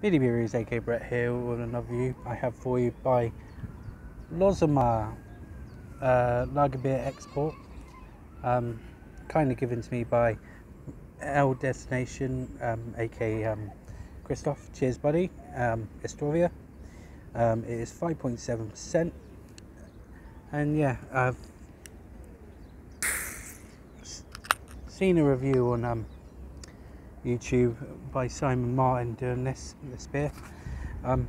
Billy Beeries, aka Brett here with another review I have for you by Łomża uh, Lager Beer Export. Um, kind of given to me by L Destination, um, aka um, Christoph. Cheers, buddy. Um, Estovia. Um, it is 5.7%. And yeah, I've seen a review on um, YouTube by Simon Martin doing this this beer. Um,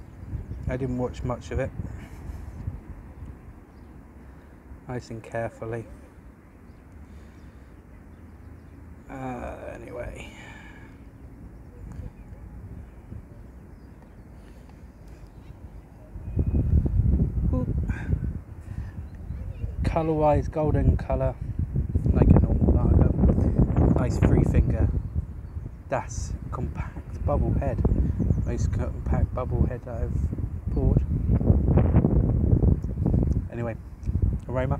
I didn't watch much of it. Nice and carefully. Uh, anyway. Color wise, golden color, like a normal lager. Nice three finger that's compact bubble head. Most compact bubble head I've poured. Anyway, aroma.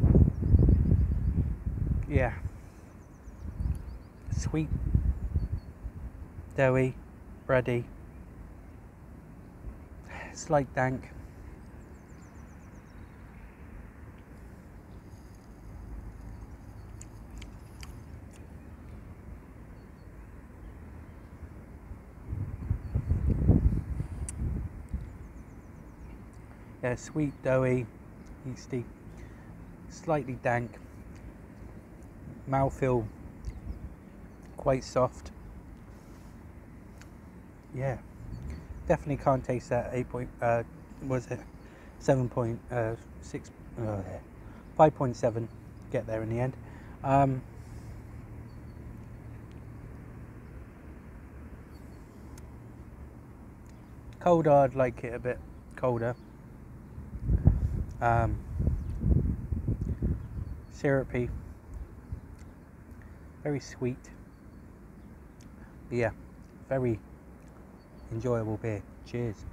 Yeah. Sweet, doughy, bready, slight dank. Yeah, sweet, doughy, yeasty, slightly dank, mouthfeel quite soft. Yeah, definitely can't taste that 8 point, uh, was it? 7.6, uh, uh, 5.7, get there in the end. Um, colder, I'd like it a bit colder um, syrupy, very sweet. But yeah, very enjoyable beer. Cheers.